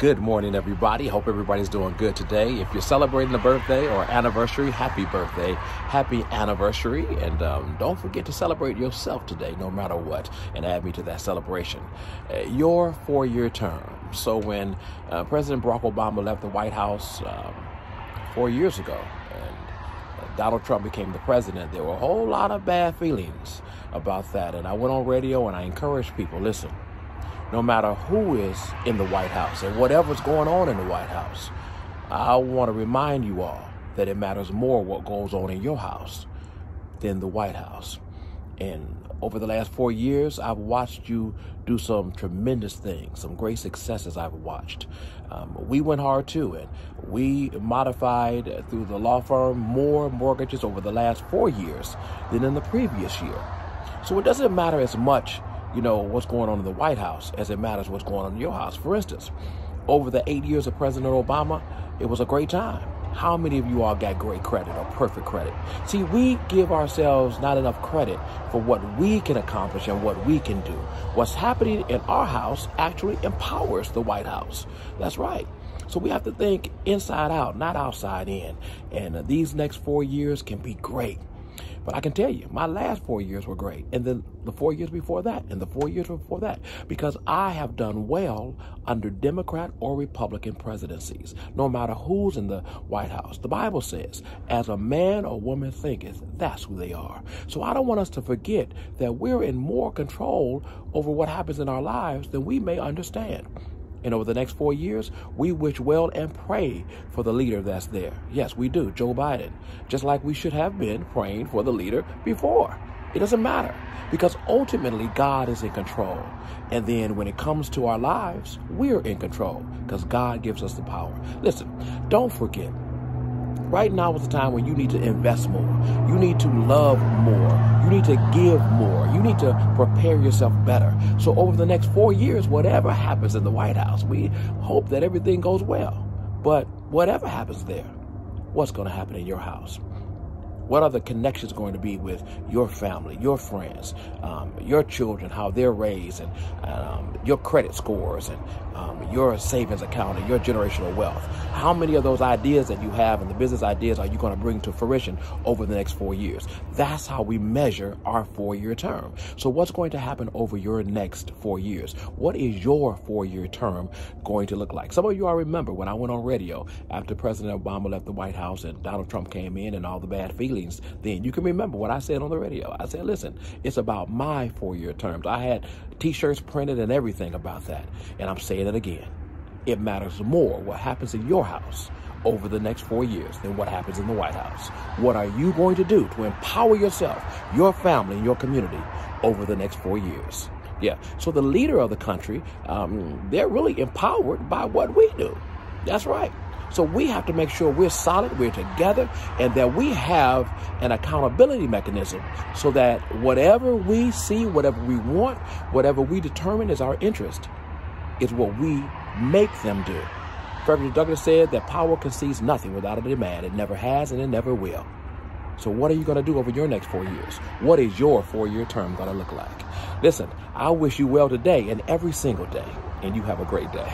Good morning, everybody. Hope everybody's doing good today. If you're celebrating a birthday or anniversary, happy birthday, happy anniversary. And um, don't forget to celebrate yourself today, no matter what, and add me to that celebration. Uh, your four year term. So, when uh, President Barack Obama left the White House um, four years ago, and uh, Donald Trump became the president, there were a whole lot of bad feelings about that. And I went on radio and I encouraged people listen no matter who is in the White House and whatever's going on in the White House, I want to remind you all that it matters more what goes on in your house than the White House. And over the last four years, I've watched you do some tremendous things, some great successes I've watched. Um, we went hard too, and we modified through the law firm more mortgages over the last four years than in the previous year. So it doesn't matter as much you know, what's going on in the White House as it matters what's going on in your house. For instance, over the eight years of President Obama, it was a great time. How many of you all got great credit or perfect credit? See, we give ourselves not enough credit for what we can accomplish and what we can do. What's happening in our house actually empowers the White House. That's right. So we have to think inside out, not outside in. And these next four years can be great. But I can tell you, my last four years were great. And then the four years before that, and the four years before that, because I have done well under Democrat or Republican presidencies, no matter who's in the White House. The Bible says, as a man or woman thinketh, that's who they are. So I don't want us to forget that we're in more control over what happens in our lives than we may understand. And over the next four years, we wish well and pray for the leader that's there. Yes, we do, Joe Biden, just like we should have been praying for the leader before. It doesn't matter because ultimately God is in control. And then when it comes to our lives, we're in control because God gives us the power. Listen, don't forget Right now is the time when you need to invest more. You need to love more. You need to give more. You need to prepare yourself better. So over the next four years, whatever happens in the White House, we hope that everything goes well. But whatever happens there, what's going to happen in your house? What are the connections going to be with your family, your friends, um, your children, how they're raised, and um, your credit scores, and um, your savings account, and your generational wealth? How many of those ideas that you have and the business ideas are you going to bring to fruition over the next four years? That's how we measure our four year term. So, what's going to happen over your next four years? What is your four year term going to look like? Some of you all remember when I went on radio after President Obama left the White House and Donald Trump came in and all the bad feelings then. You can remember what I said on the radio. I said, listen, it's about my four year terms. I had t shirts printed and everything about that. And I'm saying again. It matters more what happens in your house over the next four years than what happens in the White House. What are you going to do to empower yourself, your family, and your community over the next four years? Yeah. So the leader of the country, um, they're really empowered by what we do. That's right. So we have to make sure we're solid, we're together, and that we have an accountability mechanism so that whatever we see, whatever we want, whatever we determine is our interest, is what we make them do. Frederick Douglass said that power concedes nothing without a demand. It never has and it never will. So what are you going to do over your next four years? What is your four-year term going to look like? Listen, I wish you well today and every single day, and you have a great day.